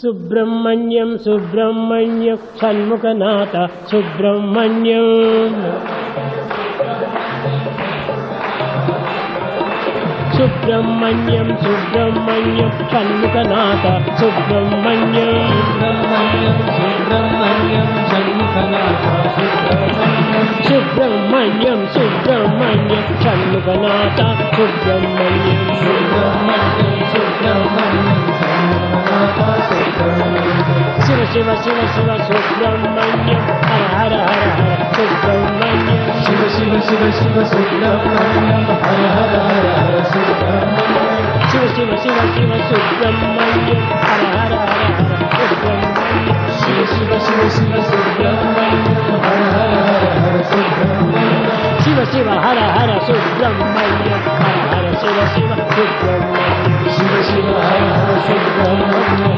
సుబ్రహ్మణ్యం సుబ్రహ్మణ్య షణ్ముఖనాథ సుబ్రహ్మణ్యం సుబ్రహ్మణ్యం సుబ్రహ్మణ్యం షణ్ముఖనాథ సుబ్రహ్మణ్యం సుబ్రహ్మణ్యం సుబ్రహ్మణ్యం షణ్ముఖనాథ సుబ్రహ్మణ్యం సుబ్రహ్మణ్యం షణ్ముఖనాథ సుబ్రహ్మణ్యం シマシマシマソプラマニアハラハラハラソプラマニアシマシマシマシマソプラマニアハラハラハラソプラマニアシマシマシマシマソプラマニアハラハラハラソプラマニアシマシマシマシマソプラマニアハラハラハラソプラマニアシマシマハラハラソプラマニアハラハラシマシマソプラマニアシマシマハラハラソプラマニア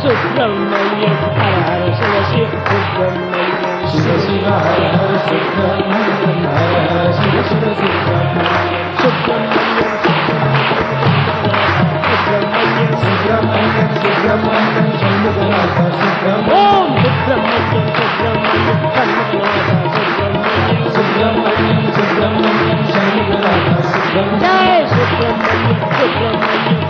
شكر الميت على عرش الشيخ شكر الميت شكر على عرش شكر الميت على عرش شكر شكر الميت شكر الميت شكر الميت شكر الميت شكر الميت شكر الميت شكر الميت Subramanyam, Subramanyam, Shani Radha Subramanyam. Jai Subramanyam, Subramanyam.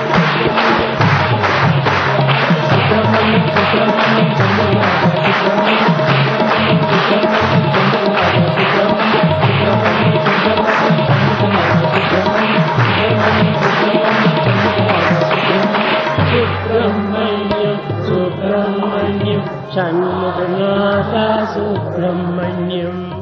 षण्ना सा सुब्रह्मण्यम्